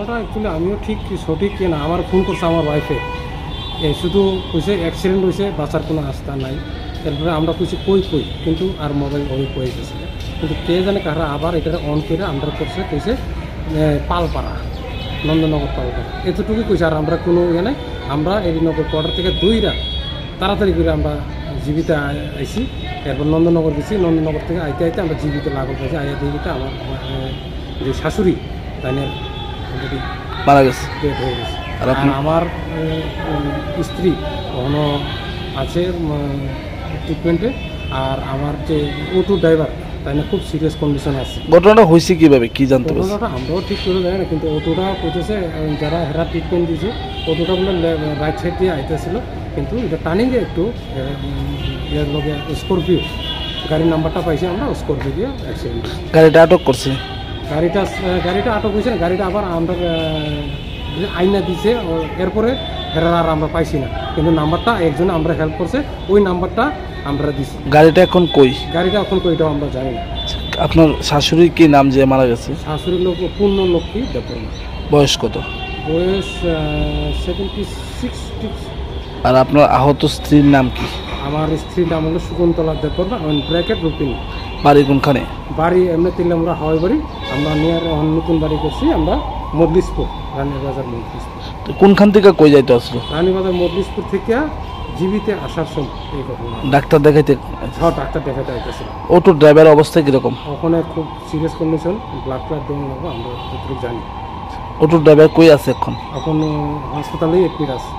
আমিও ঠিক সঠিক কি না, আমার ফোন করছে আমার ওয়াইফে এই শুধু কইছে অ্যাক্সিডেন্ট হয়েছে বাঁচার কোনো আস্থা নাই। এরপরে আমরা কইছি, কই কই? কিন্তু আর মোবাইল অন হয়ে গেছে। কিন্তু কে জানে কারা আবার এটা অন করে আমরা করছে, কইছে পালপাড়া, নন্দনগর পালপাড়া। এতটুকু কইছে। আর আমরা কোনো ইয়ে নাই। আমরা এদিনগর কোয়ার্টার থেকে দুইরা তাড়াতাড়ি করে আমরা জীবিত আই- আইছি। এরপর নন্দনগর গেছি। নন্দনগর থেকে আইতে আইতে আমরা জীবিত লাগল পাইছি আইয়া দিবিতে আমার যে শাশুড়ি তাই মারা গেছে। ডেট হয়ে গেছে। আর আর আমার স্ত্রী এখনও আছে ট্রিটমেন্টে আর আমার যে অটো ড্রাইভার তাই না খুব সিরিয়াস কন্ডিশন আছে। ঘটনাটা হয়েছে কীভাবে? কি জানতে পারছি অটোটা আমরাও ঠিক করে জানি না কিন্তু অটোটা করতেছে যারা হেরা ট্রিটমেন্ট দিয়েছে অটোটা বলে রাইট সাইড দিয়ে আইতেছিল। কিন্তু এটা টার্নিংয়ে একটু এর লগে স্করপিও গাড়ির নাম্বারটা পাইছি আমরা স্করপিও দিয়ে অ্যাক্সিডেন্ট গাড়িটা আটক করছে? গাড়িটা গাড়িটা আটক হয়েছে গাড়িটা আবার আমরা আইনা দিছে এরপরে ফেরার আর আমরা পাইছি না। কিন্তু নাম্বারটা একজনে আমরা হেল্প করছে ওই নাম্বারটা আমরা দিছি। গাড়িটা এখন কই? গাড়িটা এখন কইটাও আমরা জানি না। আপনার শাশুড়ির কি নাম যে মারা গেছে? শাশুড়ির লোক পূর্ণ লক্ষ্মী দেববর্মা। বয়স কত? বয়স সেভেন্টি সিক্স আর আপনার আহত স্ত্রীর নাম কি? আমার স্ত্রীর নাম হলো শকুন্তলা দেববর্মা ব্র্যাকেট রুপিনী বাড়ি কোনখানে? বাড়ি এমনি তিনলে আমরা হাওয়াই বাড়ি আমরা নিয়ার নতুন বাড়ি করছি আমরা মদলিশপুর রানীর বাজার মদলিশপুর তো কোনখান থেকে কই যাইতে আসলো? রানীবাজার মদলিশপুর থেকে জীবিতে আসার সময় এই ঘটনা। ডাক্তার দেখাইতে? সব ডাক্তার দেখাতে আইতেছিল অটো ড্রাইভার অবস্থা কীরকম? ওখানে খুব সিরিয়াস কন্ডিশন ব্লাড দেওয়া লাগবে আমরা জানি। অটো ড্রাইভার কই আছে এখন? এখন হাসপাতালেই এডমিট আছে।